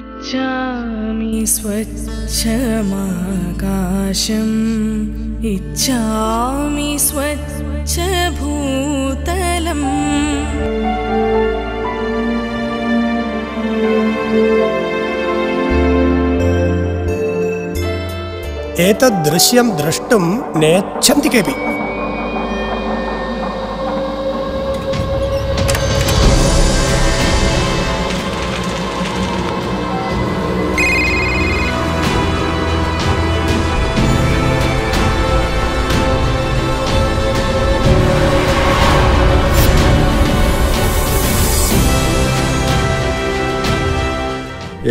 इच्छामि स्वच्छमाकाशम्। इच्छामि स्वच्छभूतलम्। एतद्दृश्यं द्रष्टुं नेच्छन्ति केऽपि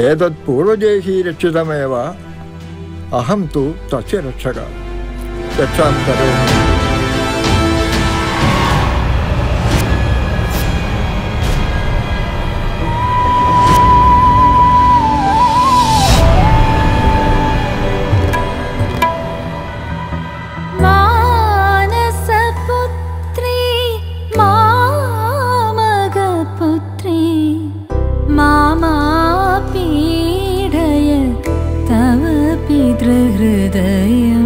एतत् पूर्वजैः रक्षितमेव अहं तु तस्य रक्षकः रक्षां करोमि हृदय